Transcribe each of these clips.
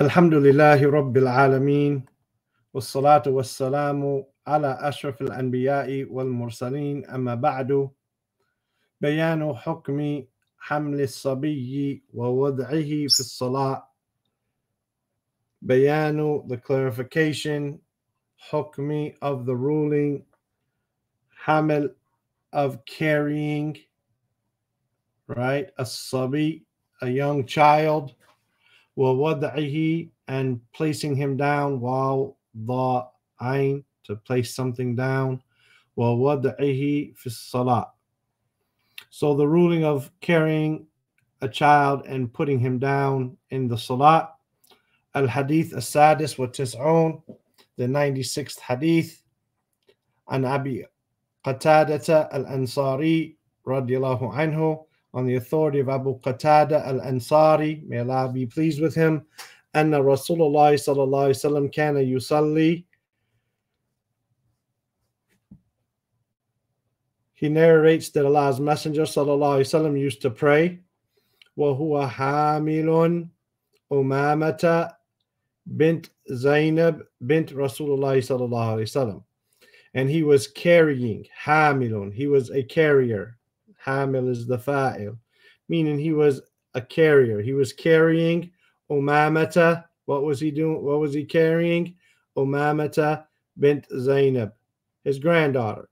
الحمد لله رب العالمين والصلاة والسلام على أشرف الأنبياء والمرسلين أما بعد بيان حكم حمل الصبي ووضعه في الصلاة بيان the clarification حكم of the ruling حمل of carrying right a sabi a young child ووضعه and placing him down while the ain to place something down ووضعه في الصلاة so the ruling of carrying a child and putting him down in the salat الحديث السادس والتسعون the 96th hadith عن أبي قتادة الأنصاري رضي الله عنه on the authority of Abu Qatada al-Ansari may Allah be pleased with him أن رسول الله صلى الله عليه وسلم كان يصلي he narrates that Allah's Messenger sallallahu alaihi wasallam used to pray وهو حامل أمامة bint Zainab bint Rasulullah sallallahu alaihi wasallam and he was carrying hamilun he was a carrier hamil is the fa'il meaning he was a carrier. He was carrying umamata what was he doing? What was he carrying? Umamata bint Zainab his granddaughter.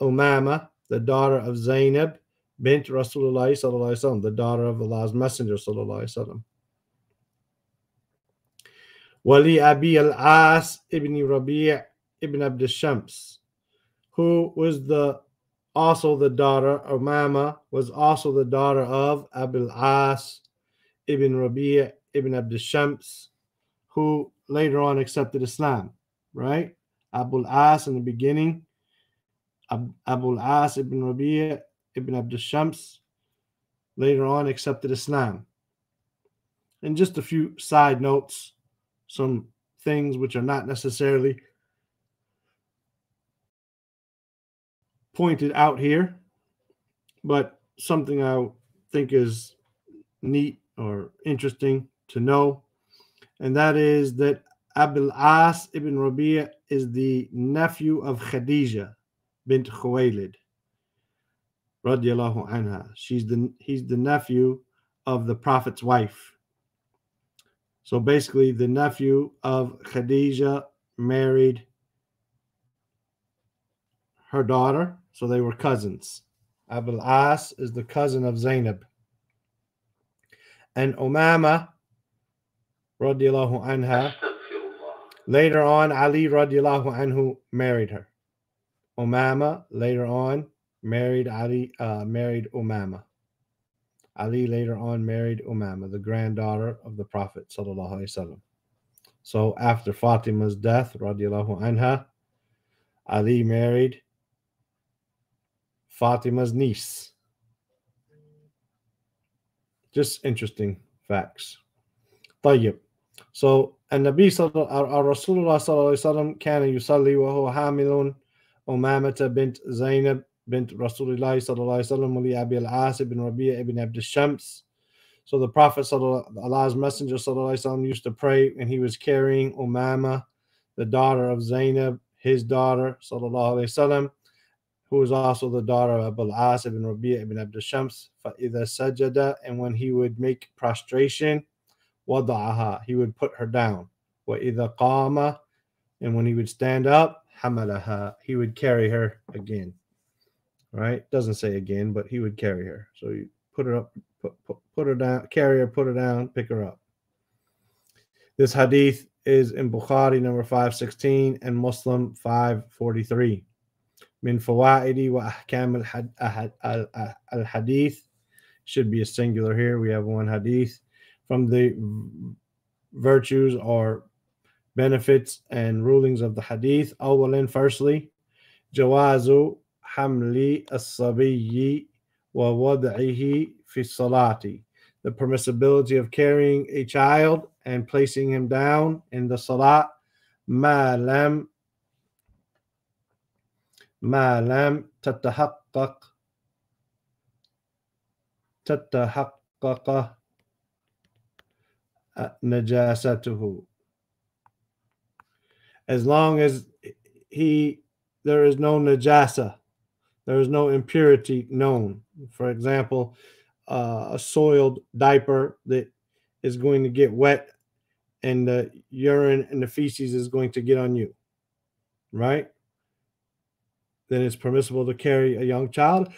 Umama the daughter of Zainab bint Rasulullah sallallahu alaihi wasallam the daughter of Allah's messenger sallallahu alaihi wasallam Wali Abi al As ibn Rabi' ibn Abd Shams, who was the also the daughter of Mama, was also the daughter of Abil As ibn Rabi' ibn Abd Shams, who later on accepted Islam, right? Abul As in the beginning, Ab- Abul As ibn Rabi' ibn Abd Shams, later on accepted Islam. And just a few side notes some things which are not necessarily pointed out here, but something I think is neat or interesting to know, and that is that Abul As ibn Rabi'a is the nephew of Khadija bint Khuwaylid radiallahu anha. She's the he's the nephew of the Prophet's wife. So basically, the nephew of Khadija married her daughter. So they were cousins. Abul As is the cousin of Zainab. And Umama, radiallahu anha, later on, Ali radiallahu anhu married her. Umama later on married Ali, uh, married Umama. Ali later on married Umama, the granddaughter of the Prophet. So after Fatima's death, radiallahu anha, Ali married Fatima's niece. Just interesting facts. طيب. So النبي صلى الرسول الله صلى الله عليه وسلم كان يصلي وهو حامل أمامة بنت زينب bint Rasulullah sallallahu alaihi wasallam Ali Abi al-As ibn Rabi'a ibn Abd Shams. So the Prophet Allah's Messenger sallallahu alaihi wasallam used to pray and he was carrying Umama, the daughter of Zainab, his daughter sallallahu alaihi wasallam, who was also the daughter of Abu al-As ibn Rabi'a ibn Abd Shams. فَإِذَا sajada and when he would make prostration, وَضَعَهَا he would put her down. وَإِذَا قَامَ and when he would stand up, حَمَلَهَا he would carry her again right? Doesn't say again, but he would carry her. So you put her up, put, put, put her down, carry her, put her down, pick her up. This hadith is in Bukhari number 516 and Muslim 543. من فوائد وأحكام الحديث should be a singular here. We have one hadith from the virtues or benefits and rulings of the hadith. أولا firstly جواز حمل الصبي ووضعه في الصلاة the permissibility of carrying a child and placing him down in the salat ما لم ما لم تتحقق تتحقق najasatuhu. As long as he there is no najasa, there is no impurity known. For example, uh, a soiled diaper that is going to get wet and the urine and the feces is going to get on you, right? Then it's permissible to carry a young child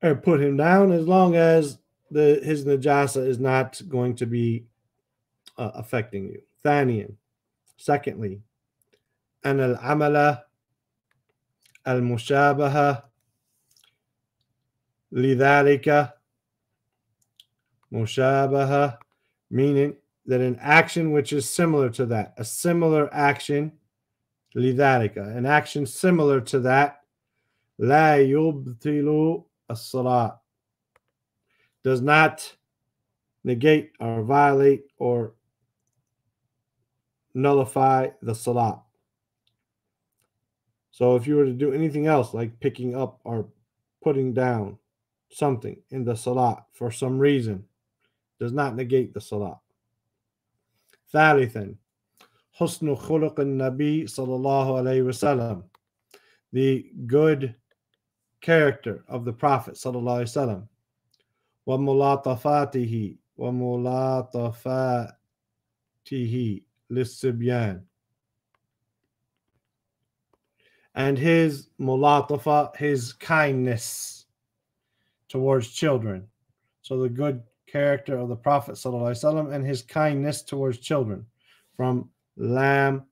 or put him down as long as the his najasa is not going to be uh, affecting you. Thanian. Secondly, an al amala al mushabaha lidalika mushabaha meaning that an action which is similar to that, a similar action lidhalika, an action similar to that, la yubtilu as-salat, does not negate or violate or nullify the salat. So if you were to do anything else like picking up or putting down something in the salat for some reason, does not negate the salat. ثالثا husnu khuluq nabi sallallahu alayhi wasallam, the good character of the Prophet sallallahu alayhi wasallam, wa mulatafatihi wa mulatafatihi lissibyan. And his mulatafa, his kindness towards children. So the good character of the Prophet sallallahu alayhi ﷺ and his kindness towards children from lam,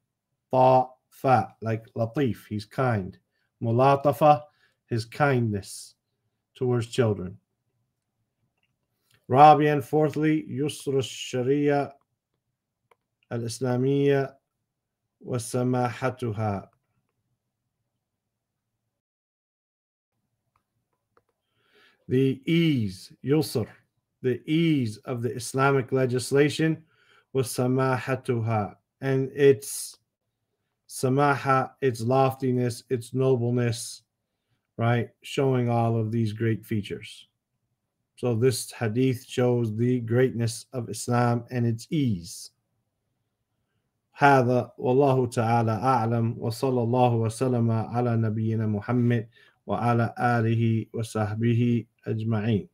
ta, fa, like latif, he's kind. Mulatafa, his kindness towards children. Rabian, fourthly, yusr sharia al-islamiyya wa samahatuha the ease, yusr, the ease of the Islamic legislation was samahatuha, and its samaha, its loftiness, its nobleness, right? Showing all of these great features. So this hadith shows the greatness of Islam and its ease. هذا والله تعالى أعلم وصلى الله وسلم على نبينا محمد وعلى آله وصحبه أجمعين